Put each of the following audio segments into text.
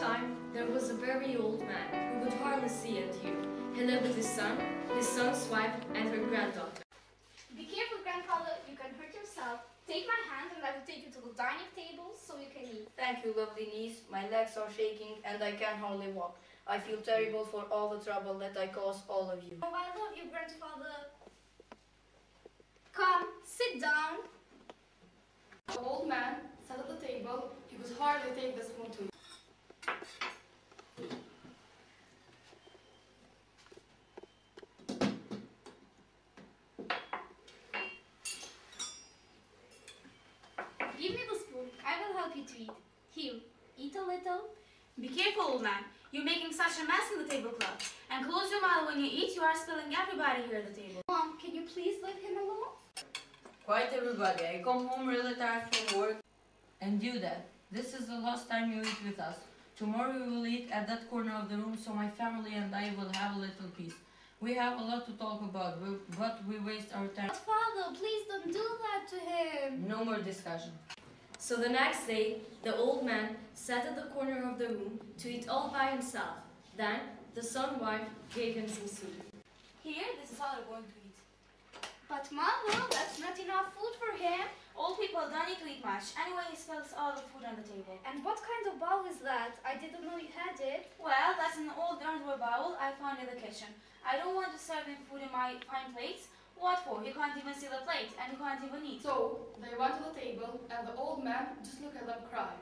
time, there was a very old man who could hardly see and hear. He lived with his son, his son's wife, and her granddaughter. Be careful, grandfather, you can hurt yourself. Take my hand and I will take you to the dining table so you can eat. Thank you, lovely niece. My legs are shaking and I can hardly walk. I feel terrible for all the trouble that I caused all of you. Oh, I love you, grandfather. Come, sit down. The old man sat at the table. He could hardly take the spoon to Give me the spoon. I will help you to eat. Here, eat a little. Be careful, old man. You're making such a mess in the tablecloth. And close your mouth when you eat. You are spilling everybody here at the table. Mom, can you please leave him alone? Quiet everybody, I come home really tired from work. And you dad, this is the last time you eat with us. Tomorrow we will eat at that corner of the room so my family and I will have a little peace. We have a lot to talk about, we- but we waste our time. But father, please don't do that to him. No more discussion. So the next day, the old man sat at the corner of the room to eat all by himself. Then the son wife gave him some soup. Here, this is all you're going to eat. But mother, that's not enough food for him. Old people don't need to eat much. Anyway, he spills all the food on the table. And what kind of bowl is that? I didn't know you had it. Well, that's an old earthenware bowl I found in the kitchen. I don't want to serve him food in my fine plates. What for? He can't even see the plate, and he can't even eat. So they went to the table, and the old man just looked at them crying.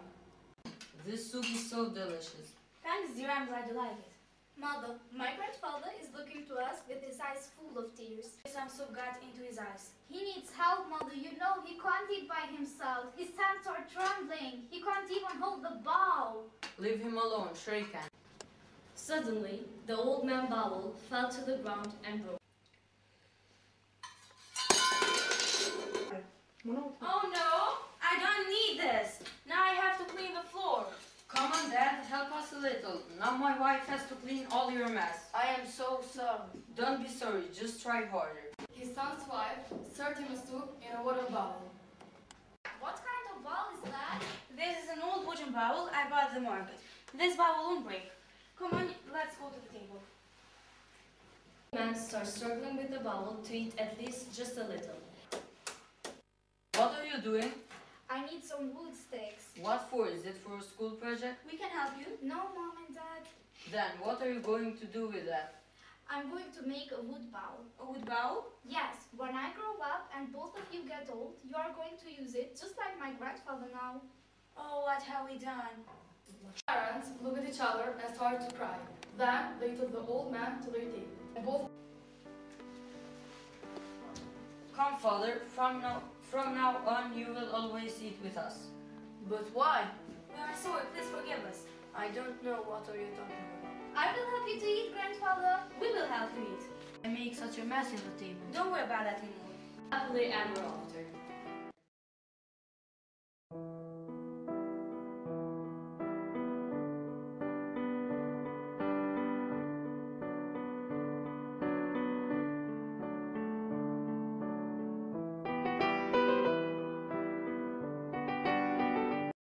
This soup is so delicious. Thanks, dear. I'm glad you like it. Mother, my grandfather is looking to us with his eyes full of tears. Some soup got into his eyes. He needs help, mother. You know he can't eat by himself. His hands are trembling. He can't even hold the bowl. Leave him alone, sure he can. Suddenly, the old man bowl fell to the ground and broke. Oh no! I don't need this. Now I have to clean the floor. Come on dad, help us little. Now my wife has to clean all your mess. I am so sorry. Don't be sorry, just try harder. His son's wife served him a soup in a water bowl. What kind of bowl is that? This is an old wooden bowl I bought at the market. This bowl won't break. Come on, let's go to the table. The man starts struggling with the bowl to eat at least just a little. What are you doing? I need some wood sticks. What for? Is it for a school project? We can help you. No, mom and dad. Then what are you going to do with that? I'm going to make a wood bow. A wood bow? Yes, when I grow up and both of you get old, you are going to use it just like my grandfather now. Oh, what have we done? Parents looked at each other and started to cry. Then they took the old man to their table. And both Come father, from now, from now on you will always eat with us. But why? We are sorry. Please forgive us. I don't know what are you talking about. I will help you to eat, grandfather. We will help you eat. I make such a mess in the table. Don't worry about that anymore. Happily ever after.